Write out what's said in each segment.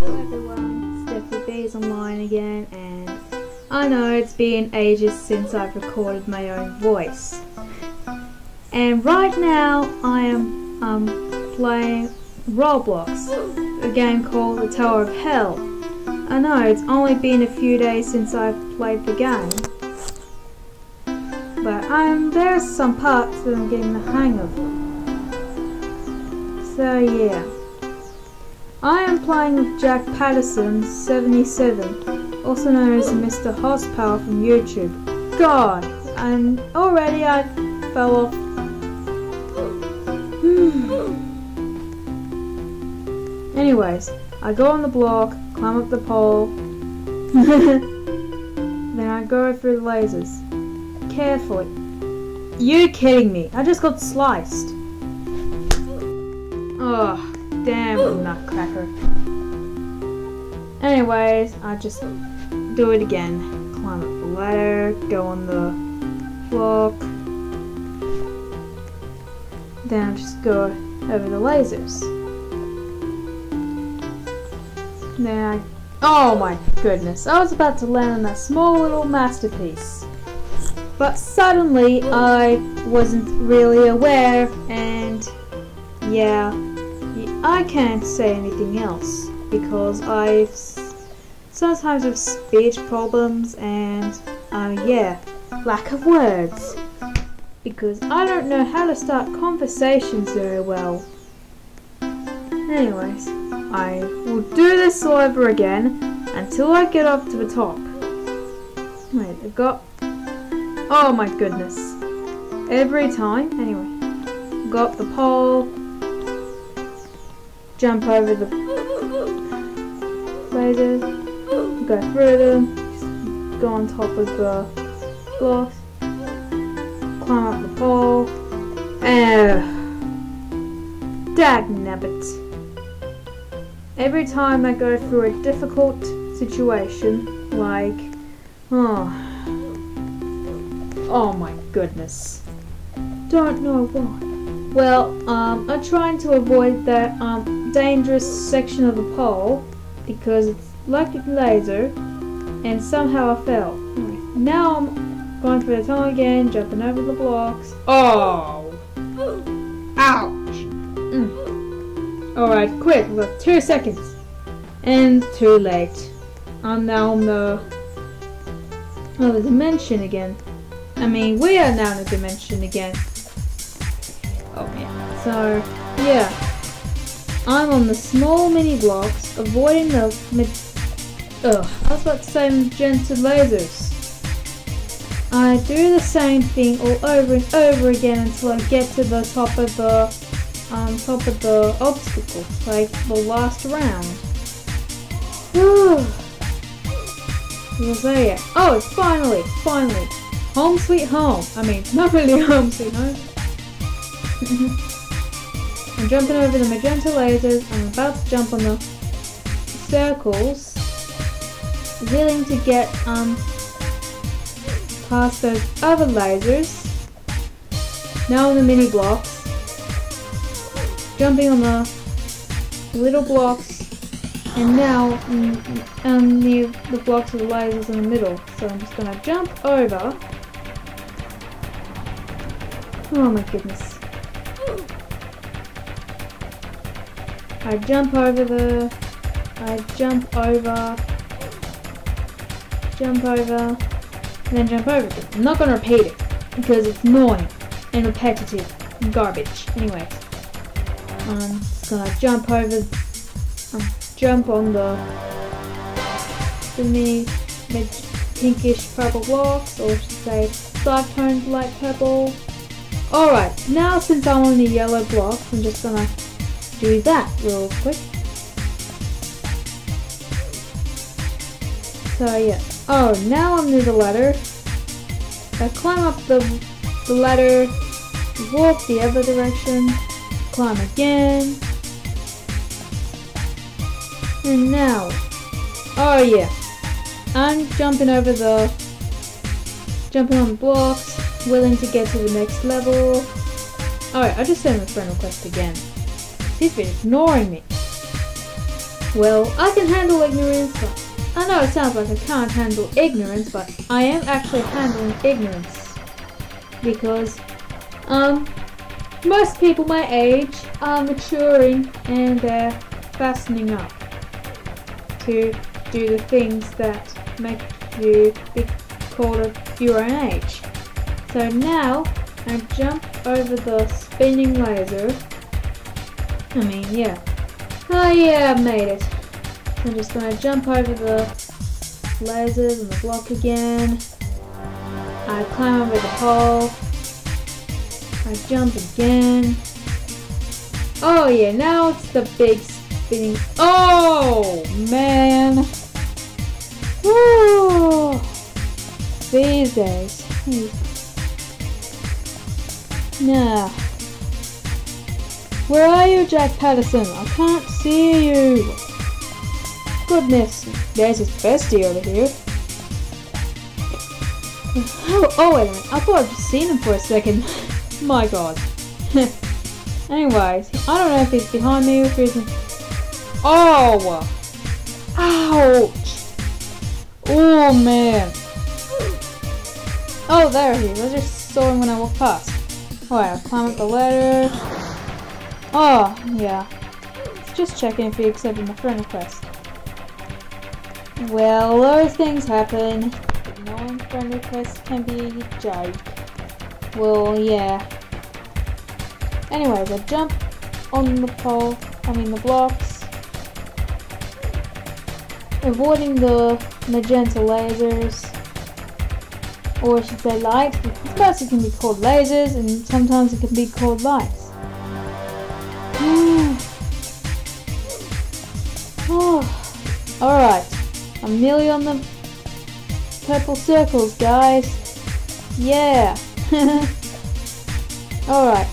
Hello everyone, Stefie B is online again and I know it's been ages since I've recorded my own voice. And right now I am um, playing Roblox, a game called The Tower of Hell. I know it's only been a few days since I've played the game. But um, there's some parts that I'm getting the hang of. So yeah. I am playing with Jack Patterson 77, also known as Mr. Horsepower from YouTube. God, and already I fell off. Anyways, I go on the block, climb up the pole, then I go through the lasers. Carefully. You kidding me? I just got sliced. Oh. Damn, nutcracker. Anyways, I just do it again. Climb up the ladder, go on the block. Then I just go over the lasers. Then I... Oh my goodness, I was about to land on that small little masterpiece. But suddenly I wasn't really aware and yeah, I can't say anything else because I've sometimes have speech problems and uh, yeah, lack of words because I don't know how to start conversations very well. Anyways, I will do this all over again until I get up to the top. Wait, I've got... Oh my goodness. Every time, anyway, got the pole, jump over the lasers, go through them, go on top of the blocks, climb up the pole, and dagnabbit. Every time I go through a difficult situation, like, oh, oh my goodness, don't know why. Well, um, I'm trying to avoid that um, dangerous section of the pole because it's like a laser and somehow I fell. Now I'm going through the tunnel again, jumping over the blocks. Oh! Ouch! Mm. Alright, quick, we've got two seconds. And too late. I'm now on the other dimension again. I mean, we are now in a dimension again. Oh yeah. So, yeah. I'm on the small mini blocks, avoiding the Ugh, I was about to say magenta lasers. I do the same thing all over and over again until I get to the top of the um, top of the obstacle, like the last round. yeah. Oh, finally, finally. Home sweet home. I mean, not really home sweet home. I'm jumping over the magenta lasers. I'm about to jump on the circles. Willing to get um past those other lasers. Now on the mini blocks. Jumping on the little blocks. And now um, near the blocks with the lasers in the middle. So I'm just gonna jump over. Oh my goodness. I jump over the, I jump over, jump over, and then jump over. I'm not going to repeat it because it's annoying and repetitive and garbage. Anyway, I'm just going to jump over, um, jump on the, the mini, pinkish purple blocks, or should say dark toned light purple. Alright, now since I'm on the yellow blocks, I'm just gonna do that real quick. So yeah. Oh, now I'm near the ladder. I climb up the, the ladder, walk the other direction, climb again. And now, oh yeah, I'm jumping over the, jumping on blocks, willing to get to the next level. Alright, I'll just sent a friend request again. He's been ignoring me. Well, I can handle ignorance. I know it sounds like I can't handle ignorance, but I am actually handling ignorance. Because, um, most people my age are maturing and they're fastening up to do the things that make you be called of your own age. So now I jump over the spinning laser. I mean, yeah. Oh yeah, I made it. I'm just gonna jump over the lasers and the block again. I climb over the pole. I jump again. Oh yeah, now it's the big spinning. Oh man. Woo! These days. Hmm. Nah. Where are you, Jack Patterson? I can't see you. Goodness, there's his bestie over here. Oh, oh wait a minute. I thought I'd just seen him for a second. My god. Anyways, I don't know if he's behind me or if he's... Oh! Ouch! Oh man! Oh, there he is. I just saw him when I walked past. Alright, I'll climb up the ladder. Oh, yeah. Just checking if he accepted my friend request. Well, those things happen. Ignoring friend requests can be a joke. Well, yeah. Anyways, I jump on the pole, I mean the blocks, avoiding the magenta lasers, or I should say lights, suppose it can be called lasers and sometimes it can be called lights. I'm on the purple circles guys, yeah, alright,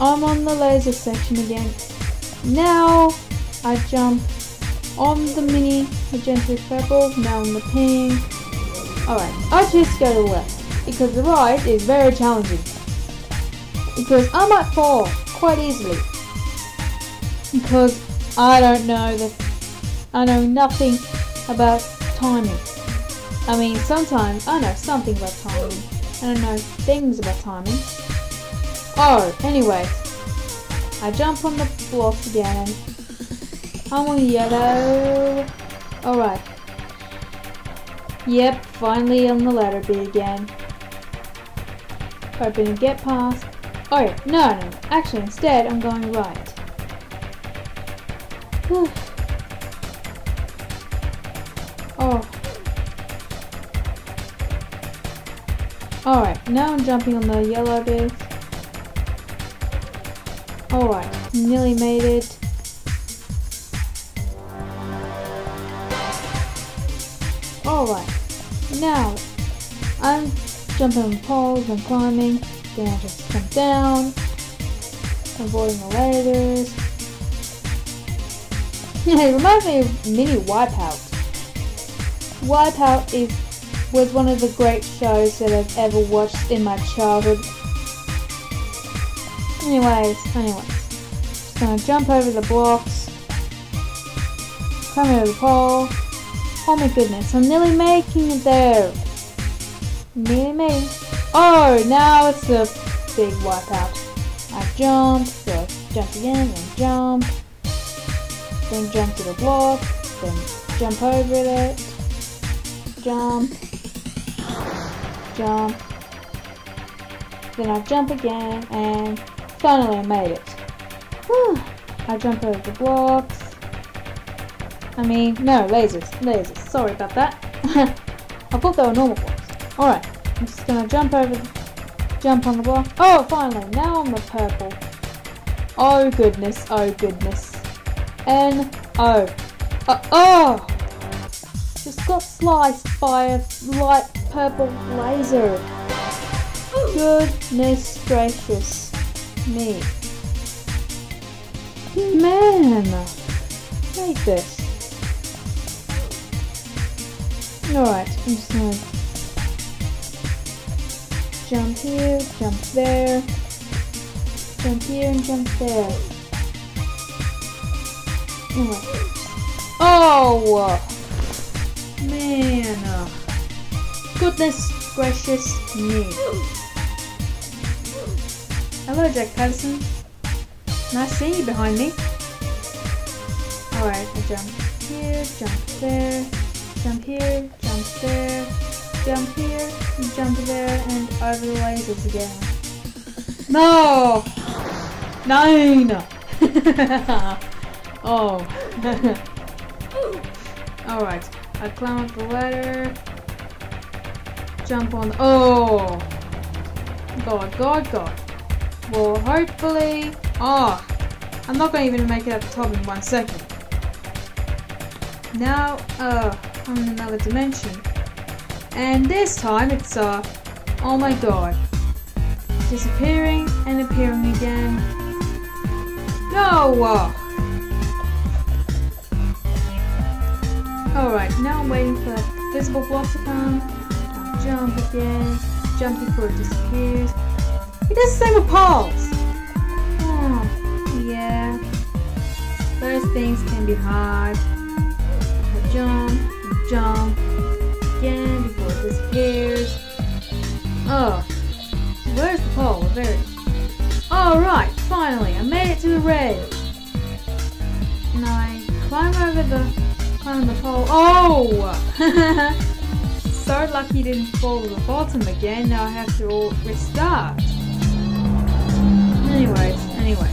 I'm on the laser section again, now I jump on the mini magenta purple, now on the pink, Alright, I choose to go to the left, because the right is very challenging. Because I might fall quite easily. Because I don't know that I know nothing about timing. I mean, sometimes I know something about timing. I don't know things about timing. Oh, anyway, I jump on the block again. I'm on yellow. Alright, Yep, finally on the ladder bit again. Hoping to get past. Oh, no, no, actually instead I'm going right. oh. Now I'm jumping on the yellow bit. Alright, nearly made it. Alright. Now, I'm jumping on poles and climbing, then I just jump down, avoiding the lasers. it reminds me of mini Wipeout. Wipeout is was one of the great shows that I've ever watched in my childhood. Anyways, anyways. Just gonna jump over the blocks, climb over the pole, Oh my goodness, I'm nearly making it there. Nearly made Oh, now it's the big wipeout. I jump, so jump again, then jump. Then jump to the block, then jump over it. Jump. Jump. Then I jump again, and finally I made it. Whew. I jump over the blocks. I mean, no, lasers, lasers. Sorry about that. I thought they were normal blocks. Alright, I'm just gonna jump over, the, jump on the block. Oh, finally, now I'm the purple. Oh goodness, oh goodness. N O. Uh, oh! Just got sliced by a light purple laser. Goodness gracious me. Man, take this. Alright, I'm just gonna jump here, jump there, jump here and jump there. Anyway. Oh! Man. uh, Goodness gracious me. Hello, Jack Patterson. Nice seeing you behind me. Alright, I jump here, jump there, jump here, jump there, jump here, jump there, and over the lasers again. No! Nine! oh. Alright, I climb up the ladder, jump on. Oh! God, God, God. Well, hopefully. Oh! I'm not going to even make it at the top in one second. Now, uh, I'm in another dimension. And this time it's, uh, oh my god. Disappearing and appearing again. No! Uh. Alright, now I'm waiting for that visible block to come. Jump again. Jump before it disappears. It does the same with poles! Oh, yeah. Those things can be hard jump, jump, again before it disappears. Oh, where's the pole? There it is. Alright, finally, I made it to the rail. And I climb over the, the pole. Oh! so lucky didn't fall to the bottom again, now I have to all restart. Anyways, anyway.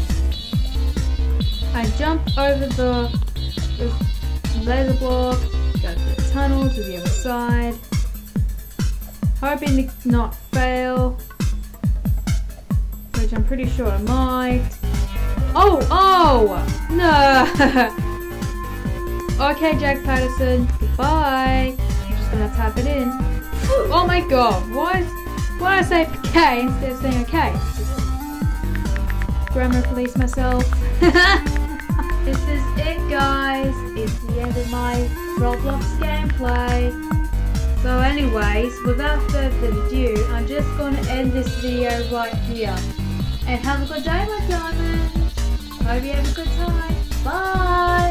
I jump over the, the laser block, go to the tunnel to the other side. Hoping to not fail, which I'm pretty sure I might. Oh, oh, no. Okay, Jack Patterson, goodbye. I'm just gonna tap it in. Oh my god, why, why did I say okay instead of saying okay? Grammar police myself. this is it guys, it's the end of my Roblox gameplay. So anyways, without further ado, I'm just to end this video right here. And have a good day my diamonds! Hope you have a good time. Bye!